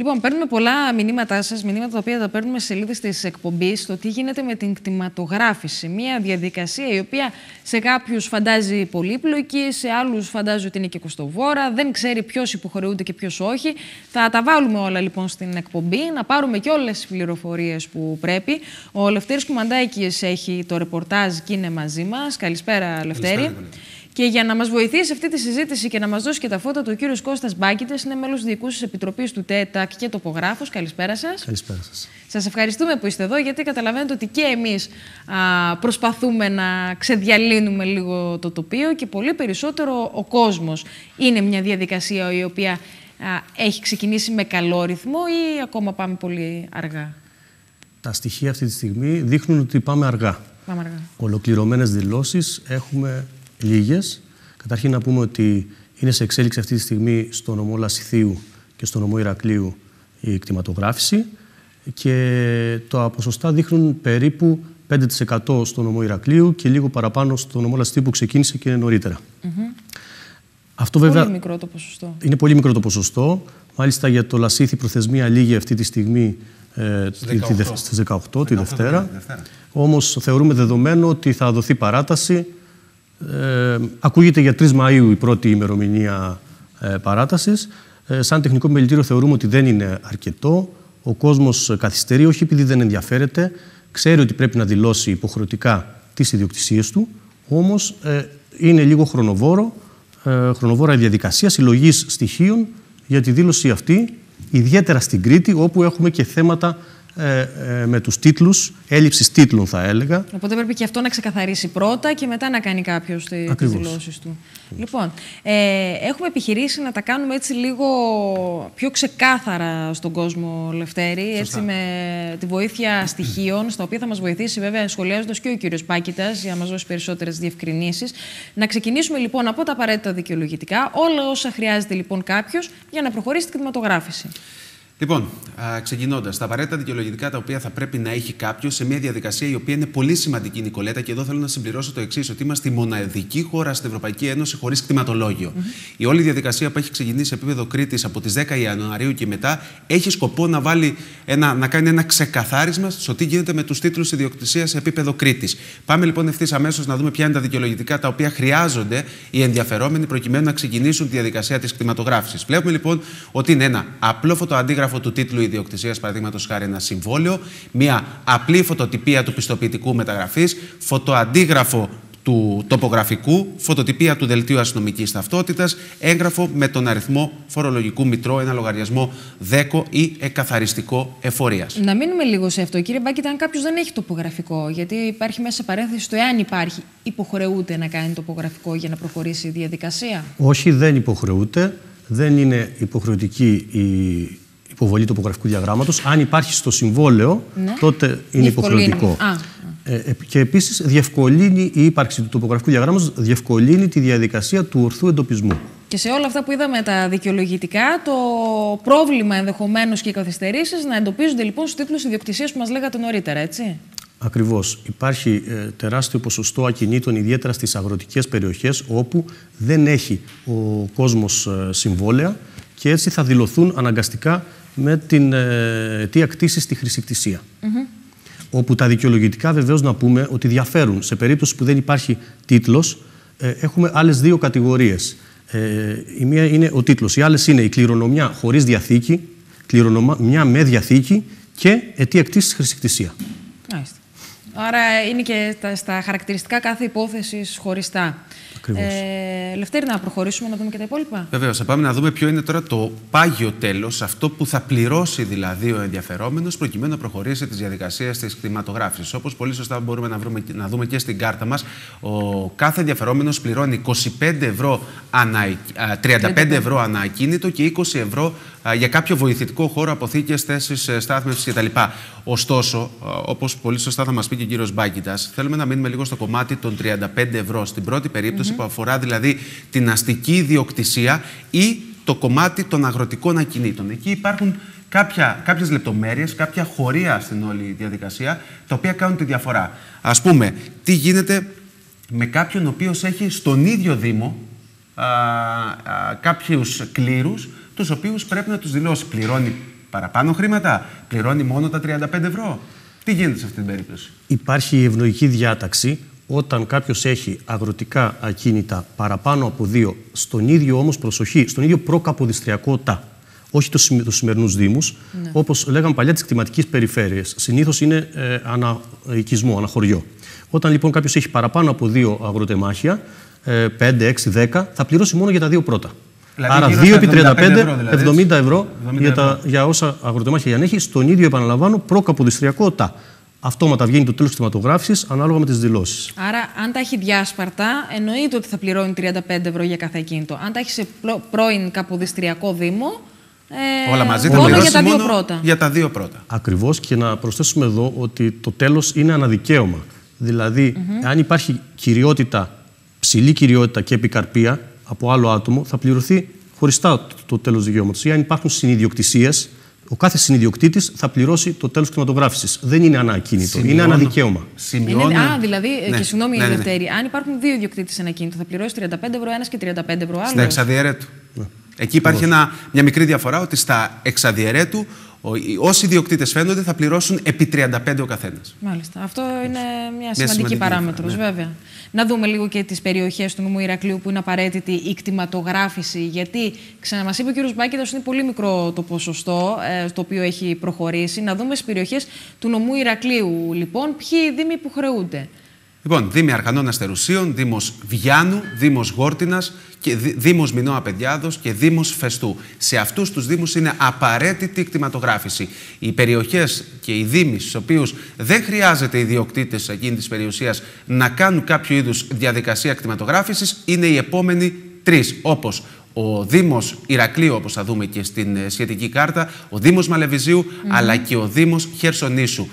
Λοιπόν, παίρνουμε πολλά μηνύματά σας, μηνύματα τα οποία τα παίρνουμε σε σελίδες της εκπομπής, το τι γίνεται με την κτηματογράφηση. Μια διαδικασία η οποία σε κάποιους φαντάζει πολύπλοκη, σε άλλους φαντάζει ότι είναι και κοστοβόρα, δεν ξέρει ποιος υποχρεούται και ποιος όχι. Θα τα βάλουμε όλα λοιπόν στην εκπομπή, να πάρουμε και όλες τις πληροφορίες που πρέπει. Ο Λευτέρης Κουμαντάκης έχει το ρεπορτάζ και είναι μαζί μας. Καλησπέρα, Λευτέρη. Και για να μας βοηθήσει αυτή τη συζήτηση και να μας δώσει και τα φώτα του, ο κύριος Κώστας Μπάκητες είναι μέλος διοικούση επιτροπής του ΤΕΤΑΚ και τοπογράφος. Καλησπέρα σας. Καλησπέρα σας. Σας ευχαριστούμε που είστε εδώ, γιατί καταλαβαίνετε ότι και εμείς προσπαθούμε να ξεδιαλύνουμε λίγο το τοπίο και πολύ περισσότερο ο κόσμος. Είναι μια διαδικασία η οποία έχει ξεκινήσει με καλό ρυθμό ή ακόμα πάμε πολύ αργά; Τα στοιχεία αυτή τη στιγμή δείχνουν ότι πάμε αργά. Πάμε αργά. Ολοκληρωμένες δηλώσεις έχουμε λίγες. Καταρχήν να πούμε ότι είναι σε εξέλιξη αυτή τη στιγμή στο νομό Λασιθίου και στο νομό Ηρακλείου η κτηματογράφηση και τα ποσοστά δείχνουν περίπου 5% στο νομό Ηρακλείου και λίγο παραπάνω στο νομό Λασιθίου που ξεκίνησε και νωρίτερα. Mm -hmm. Αυτό βέβαια πολύ μικρό το ποσοστό. Είναι πολύ μικρό το ποσοστό. Μάλιστα για το Λασίθι προθεσμία λίγη αυτή τη στιγμή ε, στις 18, 18 τη Δευτέρα. Δευτέρα. Όμως θεωρούμε δεδομένο ότι θα δοθεί παράταση ε, ακούγεται για 3 Μαΐου η πρώτη ημερομηνία ε, παράτασης. Ε, σαν τεχνικό μελητήριο θεωρούμε ότι δεν είναι αρκετό. Ο κόσμος καθυστερεί, όχι επειδή δεν ενδιαφέρεται. Ξέρει ότι πρέπει να δηλώσει υποχρεωτικά τις ιδιοκτησίες του, όμως ε, είναι λίγο χρονοβόρο, ε, χρονοβόρα η διαδικασία συλλογής στοιχείων για τη δήλωση αυτή, ιδιαίτερα στην Κρήτη, όπου έχουμε και θέματα ε, ε, με τους τίτλους, έλλειψης τίτλων θα έλεγα. Οπότε πρέπει και αυτό να ξεκαθαρίσει πρώτα και μετά να κάνει κάποιος τις δηλώσεις του. Λοιπόν, ε, έχουμε επιχειρήσει να τα κάνουμε έτσι λίγο πιο ξεκάθαρα στον κόσμο, Λευτέρη, έτσι με τη βοήθεια στοιχείων, στα οποία θα μας βοηθήσει βέβαια σχολιάζοντας και ο κύριος Πάκητας για να μας δώσει περισσότερες διευκρινήσεις. Να ξεκινήσουμε λοιπόν από τα απαραίτητα δικαιολογητικά, όλα όσα χρειάζεται λοιπόν κάποιος για να προχωρήσει την κτηματογράφηση. Λοιπόν, ξεκινώντας, τα απαραίτητα δικαιολογητικά τα οποία θα πρέπει να έχει κάποιος σε μια διαδικασία η οποία είναι πολύ σημαντική, Νικολέτα, και εδώ θέλω να συμπληρώσω το εξής: Ότι είμαστε η μοναδική χώρα στην Ευρωπαϊκή Ένωση χωρίς κτηματολόγιο. Mm-hmm. Η όλη διαδικασία που έχει ξεκινήσει σε επίπεδο Κρήτης από τις 10 Ιανουαρίου και μετά έχει σκοπό να, βάλει ένα, να κάνει ένα ξεκαθάρισμα στο τι γίνεται με τους τίτλους ιδιοκτησίας σε επίπεδο Κρήτης. Πάμε λοιπόν ευθύς αμέσως να δούμε ποια είναι τα δικαιολογητικά τα οποία χρειάζονται οι ενδιαφερόμενοι προκειμένου να ξεκινήσουν τη διαδικασία της κτηματογράφησης. Βλέπουμε λοιπόν ότι είναι ένα απλό φωτοαντίγραφο του τίτλου ιδιοκτησίας, παραδείγματος χάρη ένα συμβόλαιο, μια απλή φωτοτυπία του πιστοποιητικού μεταγραφής, φωτοαντίγραφο του τοπογραφικού, φωτοτυπία του δελτίου αστυνομικής ταυτότητας, έγγραφο με τον αριθμό φορολογικού μητρό, ένα λογαριασμό δέκο ή εκαθαριστικό εφορίας. Να μείνουμε λίγο σε αυτό. Κύριε Μπάκη, αν κάποιος δεν έχει τοπογραφικό, γιατί υπάρχει μέσα παρένθεση το εάν υπάρχει, υποχρεούται να κάνει τοπογραφικό για να προχωρήσει η διαδικασία; Όχι, δεν υποχρεούται. Δεν είναι υποχρεωτική η υποβολή τοπογραφικού διαγράμματος. Αν υπάρχει στο συμβόλαιο, ναι. τότε είναι υποχρεωτικό. Ε, ε, και επίσης διευκολύνει η ύπαρξη του τοπογραφικού διαγράμματος, διευκολύνει τη διαδικασία του ορθού εντοπισμού. Και σε όλα αυτά που είδαμε τα δικαιολογητικά, το πρόβλημα ενδεχομένως και οι καθυστερήσεις να εντοπίζονται λοιπόν στους τίτλους ιδιοκτησίας που μας λέγατε νωρίτερα, έτσι. Ακριβώς. Υπάρχει ε, τεράστιο ποσοστό ακινήτων, ιδιαίτερα στις αγροτικές περιοχές, όπου δεν έχει ο κόσμος ε, συμβόλαια και έτσι θα δηλωθούν αναγκαστικά με την ε, αιτία κτήση στη χρησικτησία. Mm Όπου τα δικαιολογητικά βεβαίως να πούμε ότι διαφέρουν. Σε περίπτωση που δεν υπάρχει τίτλος, ε, έχουμε άλλες δύο κατηγορίες. Ε, η μία είναι ο τίτλος. Οι άλλες είναι η κληρονομιά χωρίς διαθήκη, κληρονομιά με διαθήκη και αιτία κτήση στη χρησικτησία. Άρα είναι και στα χαρακτηριστικά κάθε υπόθεσης χωριστά. Ε, Λευτέρη, να προχωρήσουμε να δούμε και τα υπόλοιπα. Βεβαίως. Θα πάμε να δούμε ποιο είναι τώρα το πάγιο τέλος, αυτό που θα πληρώσει δηλαδή ο ενδιαφερόμενος προκειμένου να προχωρήσει τις διαδικασίες της κτηματογράφησης. Όπως πολύ σωστά μπορούμε να, βρούμε, να δούμε και στην κάρτα μας, ο κάθε ενδιαφερόμενος πληρώνει 25 ευρώ ανα, 35 ευρώ ανά ακίνητο και 20 ευρώ για κάποιο βοηθητικό χώρο, αποθήκε, θέσεις ε, στάθμευσης κτλ. Ωστόσο, όπως πολύ σωστά θα μας πει και ο κύριος Μπάκητας, θέλουμε να μείνουμε λίγο στο κομμάτι των 35 ευρώ. Στην πρώτη περίπτωση, που αφορά δηλαδή την αστική ιδιοκτησία ή το κομμάτι των αγροτικών ακινήτων. Εκεί υπάρχουν κάποια, κάποιες λεπτομέρειες, κάποια χωρία στην όλη διαδικασία, τα οποία κάνουν τη διαφορά. Ας πούμε, τι γίνεται με κάποιον ο οποίος έχει στον ίδιο Δήμο α, α, κάποιους κλήρους, τους οποίους πρέπει να τους δηλώσει. Πληρώνει παραπάνω χρήματα, πληρώνει μόνο τα 35 ευρώ. Τι γίνεται σε αυτή την περίπτωση; Υπάρχει η ευνοϊκή διάταξη όταν κάποιος έχει αγροτικά ακίνητα παραπάνω από δύο, στον ίδιο όμως προσοχή, στον ίδιο προκαποδιστριακό τά. Όχι τους το σημερινούς Δήμους, ναι. όπως λέγαμε παλιά τις κτηματικές περιφέρειες. Συνήθως είναι ε, αναοικισμό, αναχωριό. Όταν λοιπόν κάποιος έχει παραπάνω από δύο αγροτεμάχια, 5, 6, 10, θα πληρώσει μόνο για τα δύο πρώτα. Δηλαδή, Άρα 2 επί 35, ευρώ, δηλαδή, 70 ευρώ, 70 για, τα, για όσα αγροτεμάχια για έχει, στον ίδιο επαναλαμβάνω προκαποδιστριακό τά. Αυτόματα βγαίνει το τέλος της θεματογράφησης ανάλογα με τις δηλώσεις. Άρα, αν τα έχει διάσπαρτα, εννοείται ότι θα πληρώνει 35 ευρώ για κάθε ακίνητο. Αν τα έχει σε πρώην καποδιστριακό Δήμο, ε, Όλα μαζί θα για τα δύο πρώτα. Για τα δύο πρώτα. Ακριβώς και να προσθέσουμε εδώ ότι το τέλος είναι αναδικαίωμα. Δηλαδή, mm αν υπάρχει κυριότητα, ψηλή κυριότητα και επικαρπία από άλλο άτομο, θα πληρωθεί χωριστά το τέλος δικαιώματος. Ή αν υπάρχουν συνειδιοκτησίες, ο κάθε συνειδιοκτήτης θα πληρώσει το τέλος κτηματογράφηση. Δεν είναι ανακίνητο, είναι αναδικαίωμα. Είναι, α, δηλαδή, ναι, και συγγνώμη, ναι, ναι, ναι. αν υπάρχουν δύο ιδιοκτήτες σε ένα κίνητο, θα πληρώσει 35 ευρώ ένας και 35 ευρώ άλλο. Στην εξαδιαιρέτου. Ναι. Εκεί υπάρχει ένα, μια μικρή διαφορά ότι στα εξαδιαιρέτου όσοι ιδιοκτήτες φαίνονται θα πληρώσουν επί 35 ο καθένας. Μάλιστα. Αυτό είναι μια σημαντική, παράμετρος, ναι. βέβαια. Να δούμε λίγο και τις περιοχές του νομού Ηρακλείου που είναι απαραίτητη η κτηματογράφηση. Γιατί, ξαναμά είπε ο κ. Μπάκητα, είναι πολύ μικρό το ποσοστό ε, στο οποίο έχει προχωρήσει. Να δούμε στις περιοχές του νομού Ηρακλείου, λοιπόν, ποιοι δήμοι που χρεούνται. Λοιπόν, Δήμοι Αρχανών Αστερουσίων, Δήμος Βιάνου, Δήμος Γόρτινας και Δήμος Μινό Απεντιάδο και Δήμος Φεστού. Σε αυτούς τους Δήμους είναι απαραίτητη η κτηματογράφηση. Οι περιοχές και οι Δήμοι, στους οποίους δεν χρειάζεται οι ιδιοκτήτες εκείνης της περιουσίας να κάνουν κάποιο είδους διαδικασία κτηματογράφησης, είναι οι επόμενοι τρεις, όπως ο Δήμος Ηρακλείου, όπως θα δούμε και στην ε, σχετική κάρτα, ο Δήμος Μαλεβιζίου, αλλά και ο Δήμος Χερσονήσου.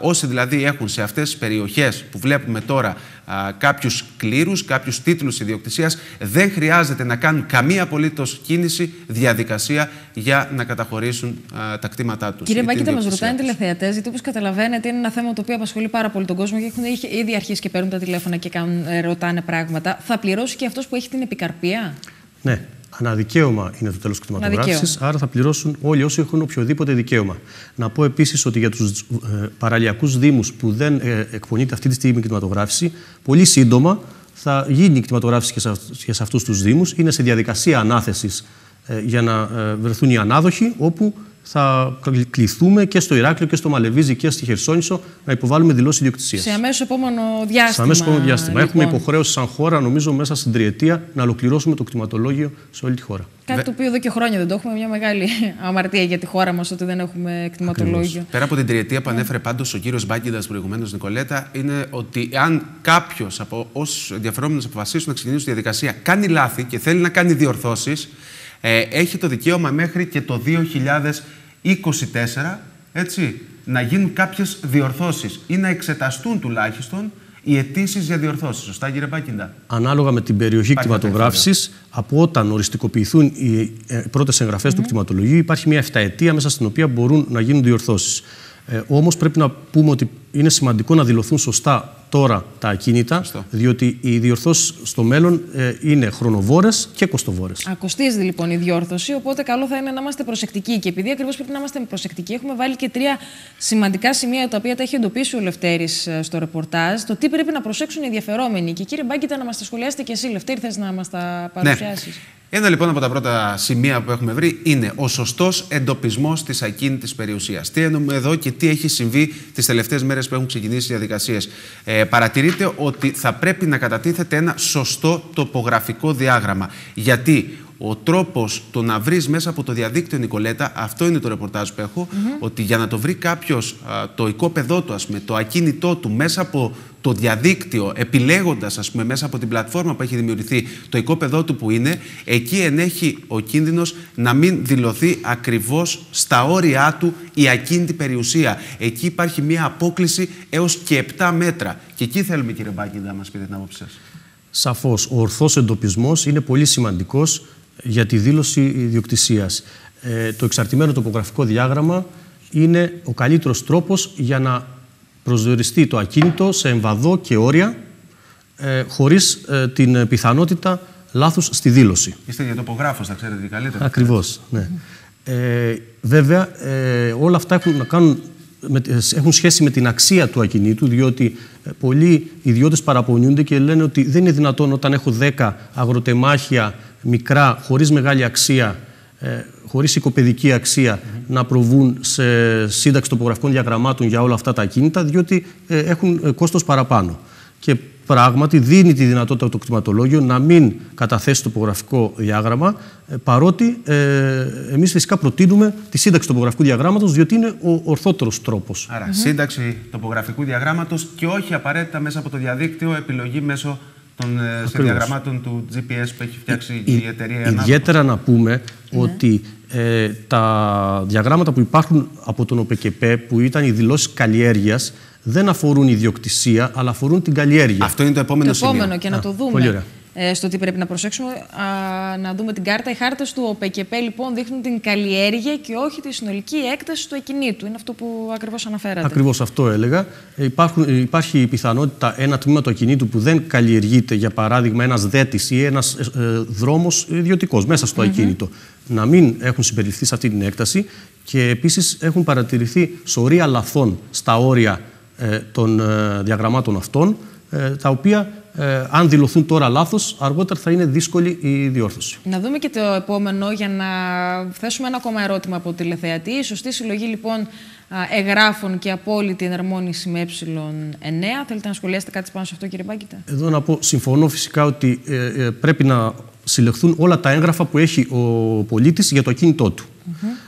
όσοι δηλαδή έχουν σε αυτές τις περιοχές που βλέπουμε τώρα α, κάποιους κλήρους, κάποιους τίτλους ιδιοκτησίας, δεν χρειάζεται να κάνουν καμία απολύτως κίνηση, διαδικασία για να καταχωρήσουν τα κτήματά τους. Κύριε Μπάκητα, μας ρωτάνε τηλεθεατές, γιατί όπως καταλαβαίνετε είναι ένα θέμα το οποίο απασχολεί πάρα πολύ τον κόσμο και έχουν ήδη αρχίσει και παίρνουν τα τηλέφωνα και κάνουν, ε, ρωτάνε πράγματα. Θα πληρώσει και αυτός που έχει την επικαρπία; Ναι, αναδικαίωμα είναι το τέλος τη κτηματογράφηση, άρα θα πληρώσουν όλοι όσοι έχουν οποιοδήποτε δικαίωμα. Να πω επίσης ότι για τους ε, παραλιακούς Δήμους που δεν ε, εκπονείται αυτή τη στιγμή η κτηματογράφηση, πολύ σύντομα θα γίνει η κτηματογράφηση και σε, και σε αυτούς τους Δήμους. Είναι σε διαδικασία ανάθεσης ε, για να ε, βρεθούν οι ανάδοχοι, όπου θα κληθούμε και στο Ηράκλειο και στο Μαλεβίζι και στη Χερσόνησο να υποβάλουμε δηλώσεις ιδιοκτησίας. Σε αμέσως επόμενο διάστημα. Σε αμέσως επόμενο διάστημα. Λοιπόν. Έχουμε υποχρέωση σαν χώρα, νομίζω, μέσα στην τριετία να ολοκληρώσουμε το κτηματολόγιο σε όλη τη χώρα. Κάτι το οποίο εδώ και χρόνια δεν το έχουμε. Μια μεγάλη αμαρτία για τη χώρα μας ότι δεν έχουμε κτηματολόγιο. Πέρα από την τριετία που ανέφερε πάντως ο κύριος Μπάκιδα προηγουμένως, Νικολέτα, είναι ότι αν κάποιος από όσους ενδιαφερόμενους αποφασίσουν να ξεκινήσουν τη διαδικασία κάνει λάθη και θέλει να κάνει διορθώσεις, ε, έχει το δικαίωμα μέχρι και το 2024 έτσι, να γίνουν κάποιες διορθώσεις ή να εξεταστούν τουλάχιστον οι αιτήσεις για διορθώσεις. Σωστά, κύριε Πάκιντα; Ανάλογα με την περιοχή κτηματογράφησης, από όταν οριστικοποιηθούν οι ε, πρώτες εγγραφές του κτηματολογίου, υπάρχει μια εφταετία μέσα στην οποία μπορούν να γίνουν διορθώσεις. Ε, Όμως πρέπει να πούμε ότι είναι σημαντικό να δηλωθούν σωστά τώρα τα ακίνητα, διότι οι διορθώσεις στο μέλλον ε, είναι χρονοβόρες και κοστοβόρες. Ακοστίζει λοιπόν η διόρθωση, οπότε καλό θα είναι να είμαστε προσεκτικοί. Και επειδή ακριβώς πρέπει να είμαστε προσεκτικοί, έχουμε βάλει και τρία σημαντικά σημεία τα οποία τα έχει εντοπίσει ο Λευτέρης ε, στο ρεπορτάζ. Το τι πρέπει να προσέξουν οι ενδιαφερόμενοι. Και κύριε Μπάγκητα, να μας τα σχολιάσετε και εσύ, Λευτέρη, θες να μας τα παρουσιάσεις; Ναι. Ένα λοιπόν από τα πρώτα σημεία που έχουμε βρει είναι ο σωστός εντοπισμός της ακίνητης περιουσίας. Τι εννοούμε εδώ και τι έχει συμβεί τις τελευταίες μέρες που έχουν ξεκινήσει οι διαδικασίες. Ε, παρατηρείτε ότι θα πρέπει να κατατίθεται ένα σωστό τοπογραφικό διάγραμμα. Γιατί; Ο τρόπος το να βρεις μέσα από το διαδίκτυο, Νικολέτα, αυτό είναι το ρεπορτάζ που έχω, ότι για να το βρει κάποιος το οικόπεδό του, ας πούμε, το ακίνητό του μέσα από το διαδίκτυο, επιλέγοντας, ας πούμε, μέσα από την πλατφόρμα που έχει δημιουργηθεί το οικόπεδό του που είναι, εκεί ενέχει ο κίνδυνος να μην δηλωθεί ακριβώς στα όρια του η ακίνητη περιουσία. Εκεί υπάρχει μια απόκληση έως και 7 μέτρα. Και εκεί θέλουμε, κύριε Μπάκη, να μας πείτε την άποψή σας. Σαφώς. Ο ορθός εντοπισμός είναι πολύ σημαντικός για τη δήλωση ιδιοκτησίας. Ε, το εξαρτημένο τοπογραφικό διάγραμμα είναι ο καλύτερος τρόπος για να προσδιοριστεί το ακίνητο σε εμβαδό και όρια ε, χωρίς ε, την πιθανότητα λάθους στη δήλωση. Είστε για τοπογράφος, θα ξέρετε καλύτερα. Ακριβώς, ναι. Ε, βέβαια, ε, όλα αυτά έχουν, να κάνουν, έχουν σχέση με την αξία του ακινήτου, διότι ε, πολλοί ιδιώτες παραπονιούνται και λένε ότι δεν είναι δυνατόν όταν έχω 10 αγροτεμάχια μικρά, χωρίς μεγάλη αξία, ε, χωρίς οικοπαιδική αξία, να προβούν σε σύνταξη τοπογραφικών διαγραμμάτων για όλα αυτά τα ακίνητα, διότι ε, έχουν ε, κόστος παραπάνω. Και πράγματι δίνει τη δυνατότητα το κτηματολόγιο να μην καταθέσει τοπογραφικό διάγραμμα, ε, παρότι ε, εμείς φυσικά προτείνουμε τη σύνταξη τοπογραφικού διαγράμματος, διότι είναι ο ορθότερος τρόπος. Άρα, σύνταξη τοπογραφικού διαγράμματος και όχι απαραίτητα μέσα από το διαδίκτυο, επιλογή μέσω των ε, διαγραμμάτων του GPS που έχει φτιάξει η, η εταιρεία. Ιδιαίτερα να πούμε ναι. ότι ε, τα διαγράμματα που υπάρχουν από τον ΟΠΕΚΕΠΕ, που ήταν οι δηλώσεις καλλιέργειας, δεν αφορούν ιδιοκτησία, αλλά αφορούν την καλλιέργεια. Αυτό είναι το επόμενο το επόμενο και να το δούμε. Πολύ ωραία. Ε, στο τι πρέπει να προσέξουμε, α, να δούμε την κάρτα. Οι χάρτες του ΟΠΕΚΕΠ λοιπόν δείχνουν την καλλιέργεια και όχι τη συνολική έκταση του ακινήτου. Είναι αυτό που ακριβώς αναφέρατε. Ακριβώς αυτό έλεγα. Ε, υπάρχουν, υπάρχει η πιθανότητα ένα τμήμα του ακινήτου που δεν καλλιεργείται, για παράδειγμα, ένας δέτης ή ένας ε, ε δρόμος ιδιωτικός μέσα στο ακίνητο, να μην έχουν συμπεριληφθεί σε αυτή την έκταση και επίσης έχουν παρατηρηθεί σωρία λαθών στα όρια ε, των ε, διαγραμμάτων αυτών, τα οποία ε, αν δηλωθούν τώρα λάθος, αργότερα θα είναι δύσκολη η διόρθωση. Να δούμε και το επόμενο για να θέσουμε ένα ακόμα ερώτημα από τηλεθεατή. Η σωστή συλλογή λοιπόν εγγράφων και απόλυτη εναρμόνιση με ε9. Θέλετε να σχολιάσετε κάτι πάνω σε αυτό κύριε Μπάγκητα. Εδώ να πω, συμφωνώ φυσικά ότι ε, ε, πρέπει να συλλεχθούν όλα τα έγγραφα που έχει ο πολίτης για το ακίνητό του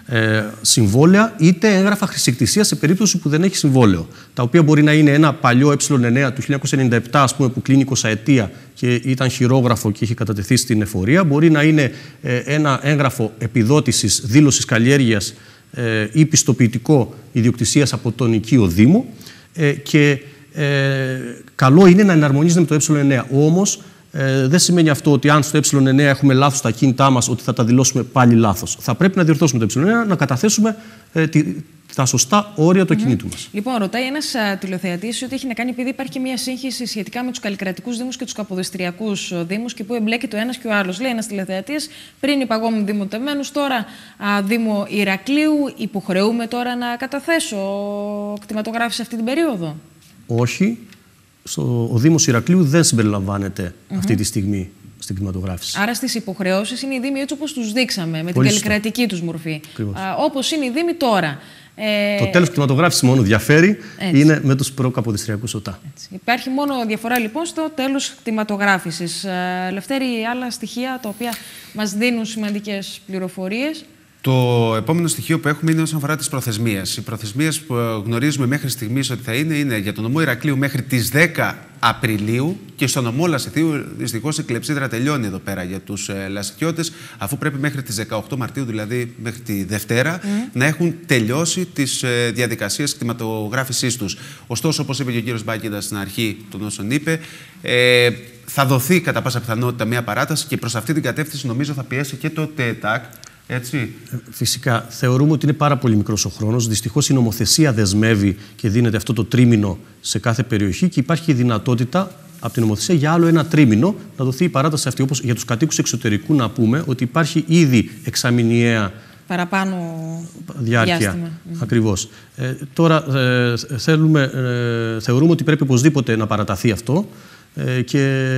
ε, συμβόλαια είτε έγγραφα χρησικτησίας σε περίπτωση που δεν έχει συμβόλαιο. Τα οποία μπορεί να είναι ένα παλιό ε9 του 1997, ας πούμε, που κλείνει 20 ετία και ήταν χειρόγραφο και είχε κατατεθεί στην εφορία. Μπορεί να είναι ε, ένα έγγραφο επιδότησης δήλωσης καλλιέργειας ε, ή πιστοποιητικό ιδιοκτησίας από τον οικείο Δήμο. Ε, και ε, καλό είναι να εναρμονίζεται με το ε9. Όμως, ε, δεν σημαίνει αυτό ότι αν στο ε9 έχουμε λάθος στα κίνητά μας, ότι θα τα δηλώσουμε πάλι λάθος. Θα πρέπει να διορθώσουμε το ε9, να καταθέσουμε ε, τη, τα σωστά όρια του ακινήτου μας. Λοιπόν, ρωτάει ένας τηλεθεατής ότι έχει να κάνει επειδή υπάρχει και μια σύγχυση σχετικά με τους καλλικρατικούς Δήμους και τους καποδεστριακού Δήμους και που εμπλέκει το ένας και ο άλλος. Λέει ένας τηλεθεατής, πριν υπαγόμουν Δήμο Τεμένους, τώρα α, Δήμο Ηρακλείου. Υποχρεούμε τώρα να καταθέσω κτηματογράφηση σε αυτή την περίοδο. Όχι στο, ο Δήμος Ηρακλείου δεν συμπεριλαμβάνεται αυτή τη στιγμή στην κτηματογράφηση. Άρα στις υποχρεώσεις είναι οι Δήμοι έτσι όπως τους δείξαμε, με την καλλικρατική τους μορφή. Όπως είναι οι Δήμοι τώρα. Ε... Το τέλος κτηματογράφηση μόνο διαφέρει είναι με τους προκαποδιστριακούς ΟΤΑ. Έτσι. Υπάρχει μόνο διαφορά λοιπόν στο τέλος κτηματογράφηση. Ε, Λευτέρη, άλλα στοιχεία τα οποία μας δίνουν σημαντικές πληροφορίες. Το επόμενο στοιχείο που έχουμε είναι όσον αφορά τις προθεσμίες. Οι προθεσμίες που γνωρίζουμε μέχρι στιγμής ότι θα είναι είναι για τον νομό Ηρακλείου μέχρι τις 10 Απριλίου και στο νομό Λασιθίου δυστυχώς η κλεψίδρα τελειώνει εδώ πέρα για τους ε, Λασιθιώτες, αφού πρέπει μέχρι τις 18 Μαρτίου, δηλαδή μέχρι τη Δευτέρα, να έχουν τελειώσει τις ε, διαδικασίες κτηματογράφησή τους. Ωστόσο, όπως είπε και ο κύριος Μπάκιντα στην αρχή των όσων είπε, ε, θα δοθεί κατά πάσα πιθανότητα μια παράταση και προς αυτή την κατεύθυνση νομίζω θα πιέσει και το ΤΕΤΑΚ έτσι. Φυσικά. Θεωρούμε ότι είναι πάρα πολύ μικρός ο χρόνος. Δυστυχώς η νομοθεσία δεσμεύει και δίνεται αυτό το τρίμηνο σε κάθε περιοχή και υπάρχει η δυνατότητα από την νομοθεσία για άλλο ένα τρίμηνο να δοθεί η παράταση αυτή. Όπως για τους κατοίκους εξωτερικού, να πούμε ότι υπάρχει ήδη εξαμηνιαία παραπάνω διάρκεια. Διάστημα. Ακριβώς. Ε, τώρα ε, θέλουμε, ε, θεωρούμε ότι πρέπει οπωσδήποτε να παραταθεί αυτό ε, και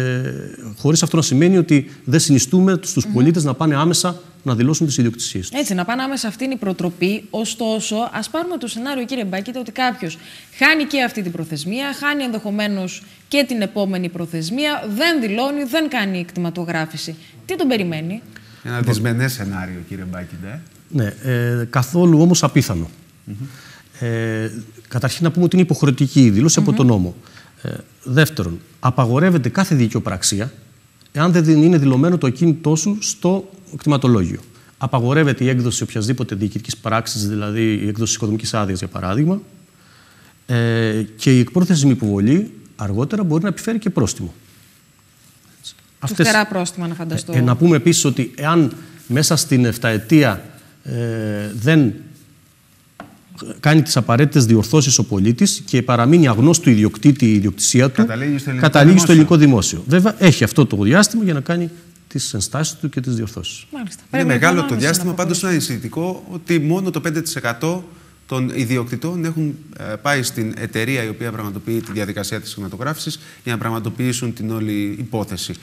χωρίς αυτό να σημαίνει ότι δεν συνιστούμε στους mm πολίτες να πάνε άμεσα να δηλώσουν τις ιδιοκτησίες τους. Έτσι, να πάνε άμεσα αυτή είναι η προτροπή. Ωστόσο, ας πάρουμε το σενάριο, κύριε Μπάκητα, ότι κάποιος χάνει και αυτή την προθεσμία, χάνει ενδεχομένως και την επόμενη προθεσμία, δεν δηλώνει, δεν κάνει εκτιματογράφηση. Τι τον περιμένει; Ένα δυσμενές σενάριο, κύριε Μπάκητα. Ε. Ναι, ε, καθόλου όμως απίθανο. Ε, καταρχήν να πούμε ότι είναι υποχρεωτική η δήλωση από τον νόμο. Ε, δεύτερον, απαγορεύεται κάθε δικαιοπραξία εάν δεν είναι δηλωμένο το ακίνητό σου στο κτηματολόγιο. Απαγορεύεται η έκδοση οποιασδήποτε διοικητικής πράξης, δηλαδή η έκδοση οικοδομικής άδειας, για παράδειγμα. Ε, και η εκπρόθεσμη υποβολή αργότερα μπορεί να επιφέρει και πρόστιμο. Αυτές... πρόστιμα, να φανταστώ. Ε, να πούμε επίσης ότι εάν μέσα στην 7 ετία ε, δεν κάνει τις απαραίτητες διορθώσεις ο πολίτης και παραμείνει αγνώστου ιδιοκτήτη η ιδιοκτησία του, καταλήγει στο ελληνικό, δημόσιο. Βέβαια, έχει αυτό το διάστημα για να κάνει τις ενστάσεις του και τις διορθώσεις. Είναι μεγάλο το διάστημα, πάντως είναι ανησυχητικό ότι μόνο το 5% των ιδιοκτητών έχουν ε, πάει στην εταιρεία η οποία πραγματοποιεί τη διαδικασία της σηματογράφησης για να πραγματοποιήσουν την όλη υπόθεση.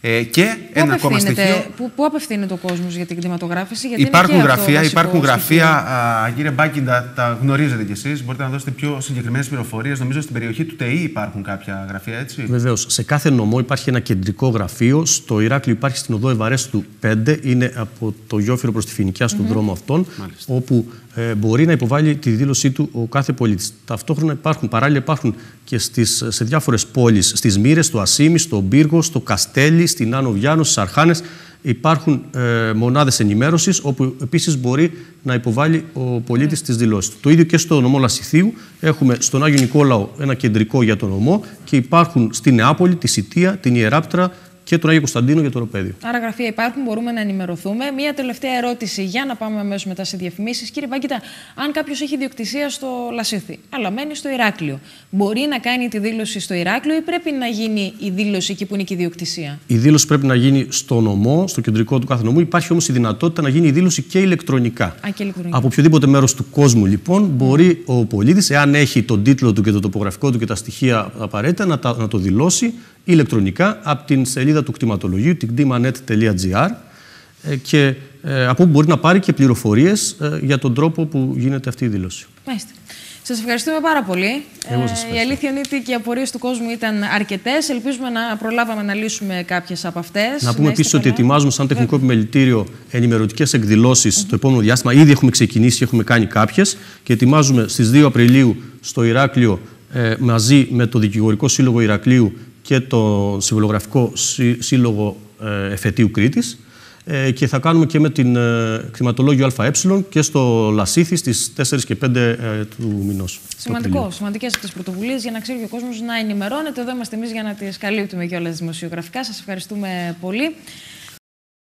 Ε, και πού ένα ακόμα στοιχείο. Πού, πού απευθύνεται ο κόσμος για την κτηματογράφηση, Γιατί υπάρχουν γραφεία, υπάρχουν γραφεία. Α, κύριε Μπάκιν, τα, τα γνωρίζετε κι εσείς. Μπορείτε να δώσετε πιο συγκεκριμένες πληροφορίες. Νομίζω στην περιοχή του ΤΕΗ υπάρχουν κάποια γραφεία, έτσι. Βεβαίως. Σε κάθε νομό υπάρχει ένα κεντρικό γραφείο. Στο Ηράκλειο υπάρχει στην οδό Ευαρέστου 5. Είναι από το Γιώφυρο προς τη Φινικιά στον mm -hmm. δρόμο αυτόν. Μάλιστα. Όπου ε, μπορεί να υποβάλει τη δήλωσή του ο κάθε πολίτης. Ταυτόχρονα υπάρχουν, παράλληλα υπάρχουν και στις, σε διάφορες πόλεις, στις Μύρες, στο Ασίμι, στο Μπύργο, στο Καστέλι, στην Άνω Βιάνο, στις Αρχάνες. Υπάρχουν ε, μονάδες ενημέρωσης όπου επίσης μπορεί να υποβάλει ο πολίτης mm. τις δηλώσεις του. Το ίδιο και στο νομό Λασιθίου. Έχουμε στον Άγιο Νικόλαο ένα κεντρικό για τον νομό και υπάρχουν στη Νεάπολη, τη Σιτία, την Ιεράπτρα, και τον Άγιο Κωνσταντίνο για το Οροπέδιο. Άρα, γραφεία υπάρχουν, μπορούμε να ενημερωθούμε. Μία τελευταία ερώτηση για να πάμε αμέσως μετά σε διαφημίσεις. Κύριε Βάγκητα, αν κάποιος έχει ιδιοκτησία στο Λασίθι, αλλά μένει στο Ηράκλειο, μπορεί να κάνει τη δήλωση στο Ηράκλειο ή πρέπει να γίνει η δήλωση εκεί που είναι και η ιδιοκτησία; Η δήλωση πρέπει να γίνει στο νομό, στο κεντρικό του κάθε νομού. Υπάρχει όμως η δυνατότητα να γίνει η δήλωση και ηλεκτρονικά. Α, και ηλεκτρονικά. Από οποιοδήποτε μέρος του κόσμου, λοιπόν, μπορεί ο πολίτης, εάν έχει τον τίτλο του και το τοπογραφικό του και τα στοιχεία απαραίτητα, να, να το δηλώσει ηλεκτρονικά από την σελίδα του κτηματολογίου, την κτήμα.net.gr ε, και ε, από όπου μπορεί να πάρει και πληροφορίες ε, για τον τρόπο που γίνεται αυτή η δήλωση. Μάλιστα. Σας ευχαριστούμε πάρα πολύ. Εγώ σας η αλήθεια είναι ότι και οι απορίες του κόσμου ήταν αρκετές. Ελπίζουμε να προλάβαμε να λύσουμε κάποιες από αυτές. Να πούμε επίσης ότι ετοιμάζουμε σαν τεχνικό επιμελητήριο ενημερωτικές εκδηλώσεις mm το επόμενο διάστημα. Ήδη έχουμε ξεκινήσει και έχουμε κάνει κάποιες και ετοιμάζουμε στις 2 Απριλίου στο Ηράκλειο μαζί με το Δικηγορικό Σύλλογο Ηρακλείου και το Συμβολογραφικό Σύλλογο ε, Εφετείου Κρήτης ε, και θα κάνουμε και με την ε, κτηματολόγιο ΑΕ και στο Λασίθι στις 4 και 5 του μηνός. Σημαντικό. Σημαντικές αυτές πρωτοβουλίες για να ξέρει ο κόσμος να ενημερώνεται. Εδώ είμαστε εμείς για να τις καλύπτουμε και όλα δημοσιογραφικά. Σας ευχαριστούμε πολύ.